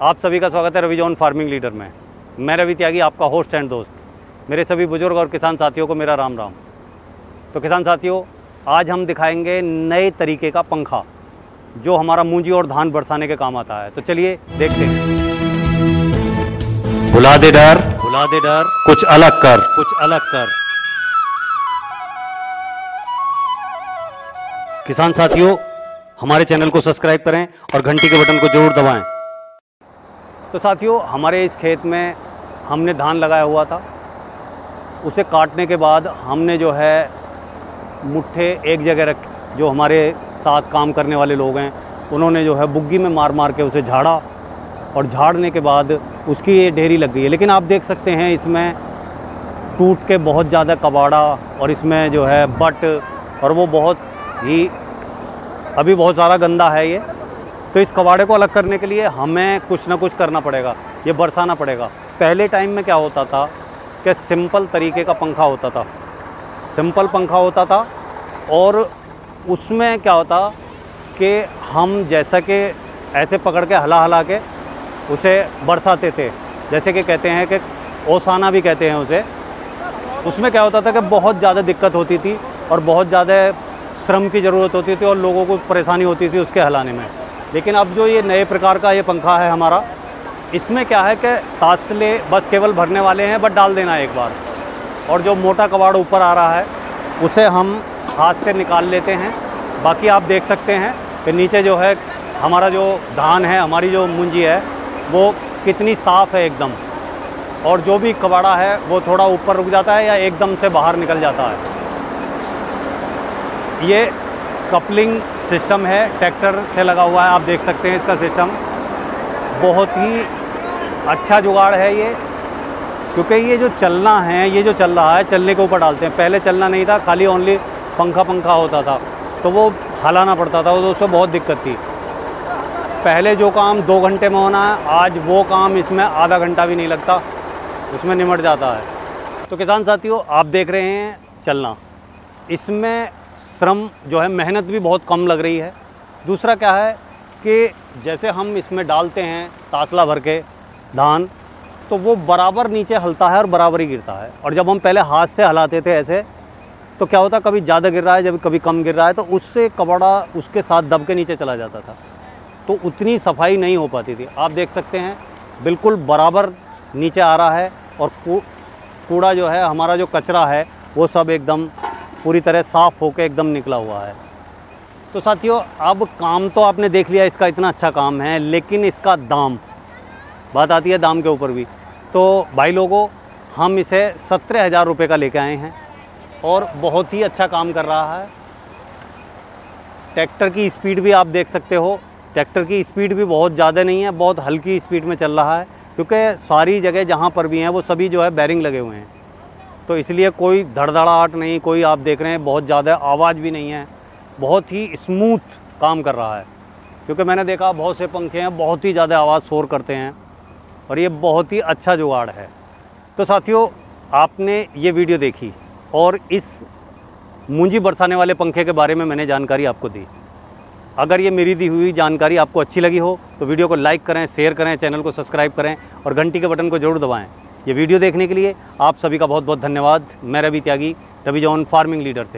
आप सभी का स्वागत है रवि जॉन फ़ार्मिंग लीडर में। मैं रवि त्यागी आपका होस्ट एंड दोस्त। मेरे सभी बुज़ुर्ग और किसान साथियों को मेरा राम राम। तो किसान साथियों आज हम दिखाएँगे नए तरीके का पंखा जो हमारा मूंजी और धान बरसाने के काम आता है। तो चलिए देखते हैं। भुला दे डर। भुला दे डर। कुछ अलग कर। कुछ अलग कर। किसान साथियों हमारे चैनल को सब्सक्राइब करें और घंटी के बटन को ज़रूर दबाएँ। तो साथियों, हमारे इस खेत में हमने धान लगाया हुआ था। उसे काटने के बाद हमने जो है मुट्ठे एक जगह रख, जो हमारे साथ काम करने वाले लोग हैं, उन्होंने जो है बुग्गी में मार मार के उसे झाड़ा और झाड़ने के बाद उसकी ये ढेरी लग गई है। लेकिन आप देख सकते हैं, इसमें टूट के बहुत ज़्यादा कबाड़ा और इसमें जो है बट और वो बहुत ही, अभी बहुत सारा गंदा है ये। तो इस कबाड़े को अलग करने के लिए हमें कुछ ना कुछ करना पड़ेगा, ये बरसाना पड़ेगा। पहले टाइम में क्या होता था कि सिंपल तरीके का पंखा होता था। सिंपल पंखा होता था और उसमें क्या होता कि हम जैसा कि ऐसे पकड़ के हला हला के उसे बरसाते थे। जैसे कि कहते हैं कि ओसाना भी कहते हैं उसे। उसमें क्या होता था कि बहुत ज़्यादा दिक्कत होती थी और बहुत ज़्यादा श्रम की ज़रूरत होती थी और लोगों को परेशानी होती थी उसके हलाने में। लेकिन अब जो ये नए प्रकार का ये पंखा है हमारा, इसमें क्या है कि तासले बस केवल भरने वाले हैं, बट डाल देना है एक बार। और जो मोटा कबाड़ ऊपर आ रहा है, उसे हम हाथ से निकाल लेते हैं। बाकी आप देख सकते हैं कि नीचे जो है, हमारा जो धान है, हमारी जो मुंजी है, वो कितनी साफ़ है एकदम। और जो भी कबाड़ा है, वो थोड़ा ऊपर रुक जाता है या एकदम से बाहर निकल जाता है। ये कपलिंग सिस्टम है, ट्रैक्टर से लगा हुआ है, आप देख सकते हैं इसका सिस्टम। बहुत ही अच्छा जुगाड़ है ये, क्योंकि ये जो चलना है, ये जो चल रहा है, चलने के ऊपर डालते हैं। पहले चलना नहीं था, खाली ओनली पंखा पंखा होता था तो वो हलाना पड़ता था तो उसमें बहुत दिक्कत थी। पहले जो काम दो घंटे में होना है, आज वो काम इसमें आधा घंटा भी नहीं लगता, उसमें निमट जाता है। तो किसान साथियों, आप देख रहे हैं चलना। इसमें श्रम जो है, मेहनत भी बहुत कम लग रही है। दूसरा क्या है कि जैसे हम इसमें डालते हैं तासला भर के धान तो वो बराबर नीचे हलता है और बराबर ही गिरता है। और जब हम पहले हाथ से हलाते थे ऐसे तो क्या होता, कभी ज़्यादा गिर रहा है, जब कभी कम गिर रहा है तो उससे कबाड़ा उसके साथ दब के नीचे चला जाता था। तो उतनी सफ़ाई नहीं हो पाती थी। आप देख सकते हैं, बिल्कुल बराबर नीचे आ रहा है और कूड़ा जो है, हमारा जो कचरा है, वो सब एकदम पूरी तरह साफ़ होकर एकदम निकला हुआ है। तो साथियों, अब काम तो आपने देख लिया, इसका इतना अच्छा काम है, लेकिन इसका दाम। बात आती है दाम के ऊपर भी। तो भाई लोगों, हम इसे सत्रह हज़ार रुपये का लेके आए हैं और बहुत ही अच्छा काम कर रहा है। ट्रैक्टर की स्पीड भी आप देख सकते हो। ट्रैक्टर की स्पीड भी बहुत ज़्यादा नहीं है, बहुत हल्की स्पीड में चल रहा है, क्योंकि सारी जगह जहाँ पर भी हैं, वो सभी जो है बैरिंग लगे हुए हैं। तो इसलिए कोई धड़धड़ाहट नहीं, कोई आप देख रहे हैं, बहुत ज़्यादा आवाज़ भी नहीं है। बहुत ही स्मूथ काम कर रहा है। क्योंकि मैंने देखा बहुत से पंखे हैं, बहुत ही ज़्यादा आवाज़ शोर करते हैं और ये बहुत ही अच्छा जुगाड़ है। तो साथियों, आपने ये वीडियो देखी और इस मुंजी बरसाने वाले पंखे के बारे में मैंने जानकारी आपको दी। अगर ये मेरी दी हुई जानकारी आपको अच्छी लगी हो तो वीडियो को लाइक करें, शेयर करें, चैनल को सब्सक्राइब करें और घंटी के बटन को ज़रूर दबाएँ। ये वीडियो देखने के लिए आप सभी का बहुत बहुत धन्यवाद। मैं Ravi Tyagi, Ravi John, farming leader से।